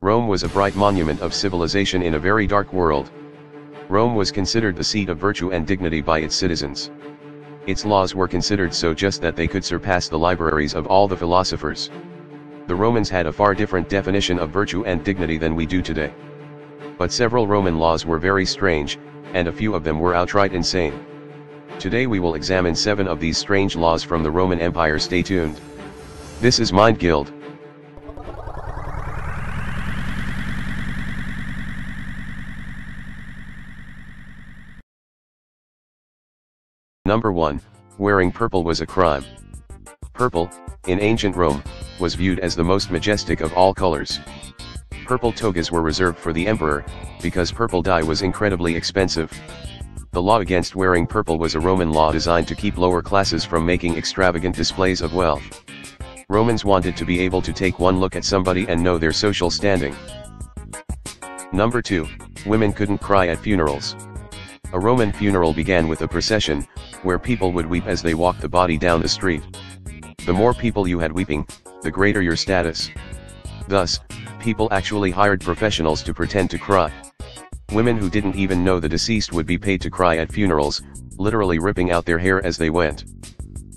Rome was a bright monument of civilization in a very dark world. Rome was considered the seat of virtue and dignity by its citizens. Its laws were considered so just that they could surpass the libraries of all the philosophers. The Romans had a far different definition of virtue and dignity than we do today. But several Roman laws were very strange, and a few of them were outright insane. Today we will examine seven of these strange laws from the Roman Empire stay tuned. This is Mind Guild. Number 1, wearing purple was a crime. Purple, in ancient Rome, was viewed as the most majestic of all colors. Purple togas were reserved for the emperor, because purple dye was incredibly expensive. The law against wearing purple was a Roman law designed to keep lower classes from making extravagant displays of wealth. Romans wanted to be able to take one look at somebody and know their social standing. Number 2, women couldn't cry at funerals. A Roman funeral began with a procession, where people would weep as they walked the body down the street. The more people you had weeping, the greater your status. Thus, people actually hired professionals to pretend to cry. Women who didn't even know the deceased would be paid to cry at funerals, literally ripping out their hair as they went.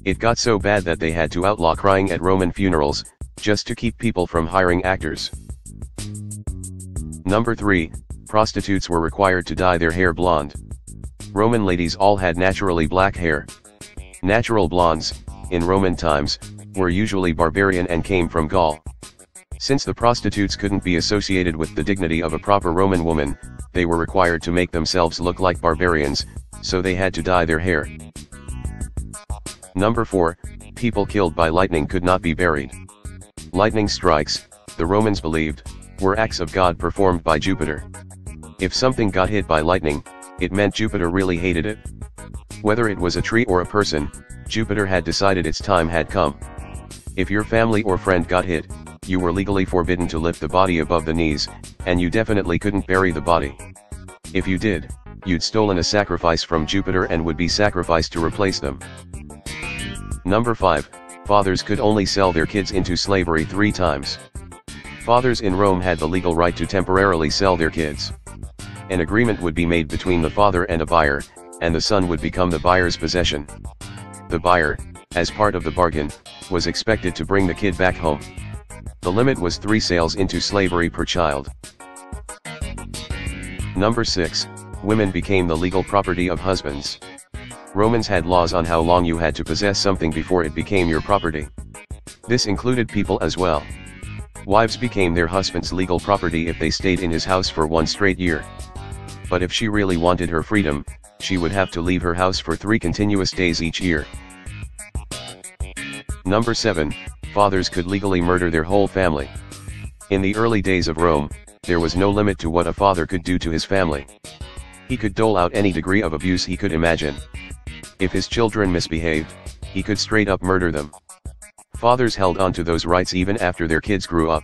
It got so bad that they had to outlaw crying at Roman funerals, just to keep people from hiring actors. Number 3, prostitutes were required to dye their hair blonde. Roman ladies all had naturally black hair. Natural blondes, in Roman times, were usually barbarian and came from Gaul. Since the prostitutes couldn't be associated with the dignity of a proper Roman woman, they were required to make themselves look like barbarians, so they had to dye their hair. Number 4, people killed by lightning could not be buried. Lightning strikes, the Romans believed, were acts of God performed by Jupiter. If something got hit by lightning, it meant Jupiter really hated it. Whether it was a tree or a person, Jupiter had decided its time had come. If your family or friend got hit, you were legally forbidden to lift the body above the knees, and you definitely couldn't bury the body. If you did, you'd stolen a sacrifice from Jupiter and would be sacrificed to replace them. Number 5, fathers could only sell their kids into slavery three times. Fathers in Rome had the legal right to temporarily sell their kids an agreement would be made between the father and a buyer, and the son would become the buyer's possession. The buyer, as part of the bargain, was expected to bring the kid back home. The limit was three sales into slavery per child. Number 6, women became the legal property of husbands. Romans had laws on how long you had to possess something before it became your property. This included people as well. Wives became their husband's legal property if they stayed in his house for one straight year but if she really wanted her freedom, she would have to leave her house for three continuous days each year. Number 7, fathers could legally murder their whole family. In the early days of Rome, there was no limit to what a father could do to his family. He could dole out any degree of abuse he could imagine. If his children misbehaved, he could straight up murder them. Fathers held on to those rights even after their kids grew up.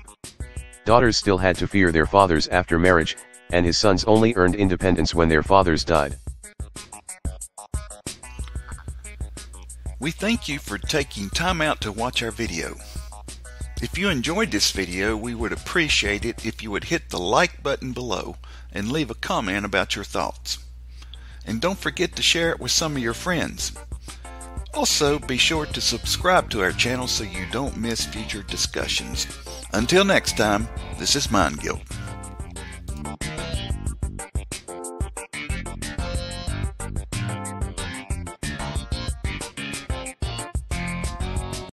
Daughters still had to fear their fathers after marriage, and his sons only earned independence when their fathers died. We thank you for taking time out to watch our video. If you enjoyed this video, we would appreciate it if you would hit the like button below and leave a comment about your thoughts. And don't forget to share it with some of your friends. Also, be sure to subscribe to our channel so you don't miss future discussions. Until next time, this is Mind Guild.